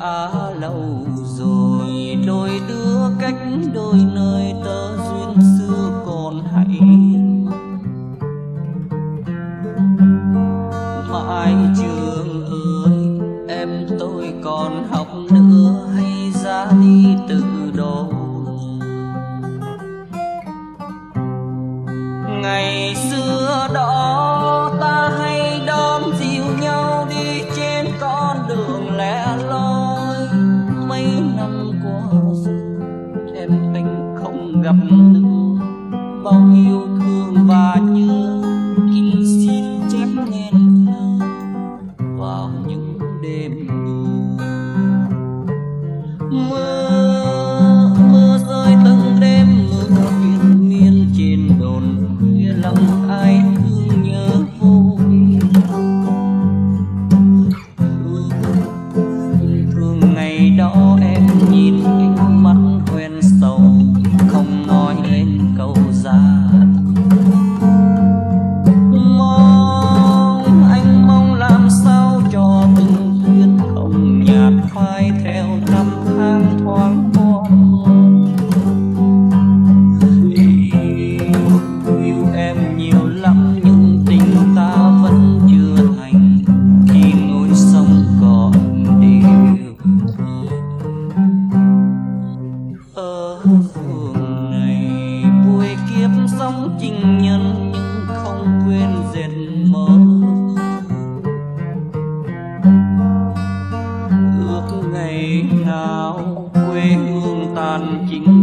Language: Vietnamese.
đã lâu rồi đôi đứa cách đôi nơi. bao yêu thương và nhớ chỉ xin chép nghe thơ vào những đêm buồn mưa mưa rơi từng đêm, mưa miên miên trên đồn, khuya lòng ai thương nhớ vô thương ngày đó em nhìn sống tình nhân nhưng không quên dệt mơ. Ước ngày nào quê hương tàn chính